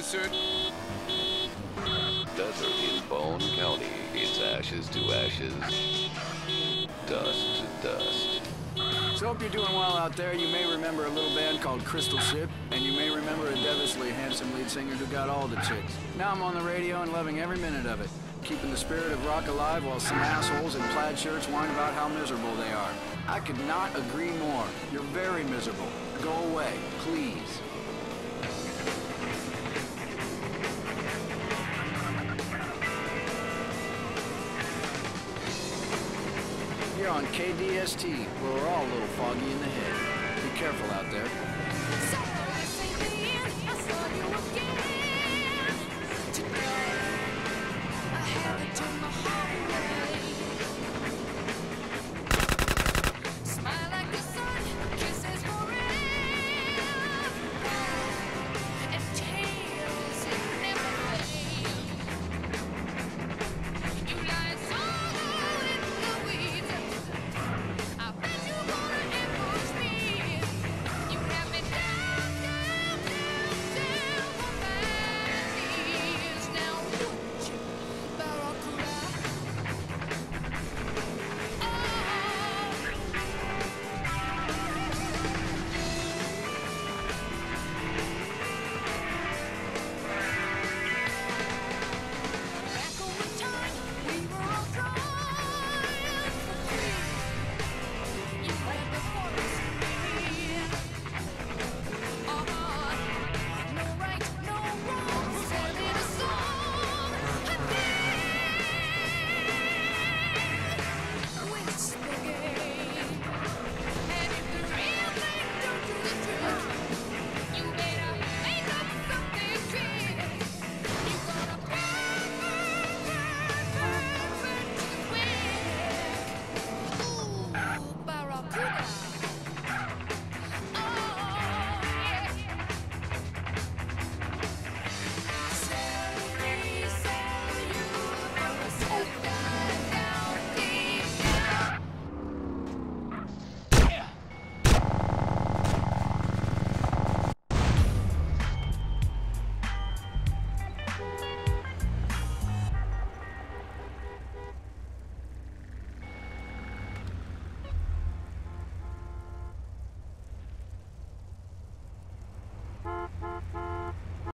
Desert. Desert in Bone County. It's ashes to ashes, dust to dust. So hope you're doing well out there. You may remember a little band called Crystal Ship, and you may remember a devilishly handsome lead singer who got all the chicks. Now I'm on the radio and loving every minute of it, keeping the spirit of rock alive while some assholes in plaid shirts whine about how miserable they are. I could not agree more. You're very miserable. Go away, please. Here on KDST, where we're all a little foggy in the head. Be careful out there.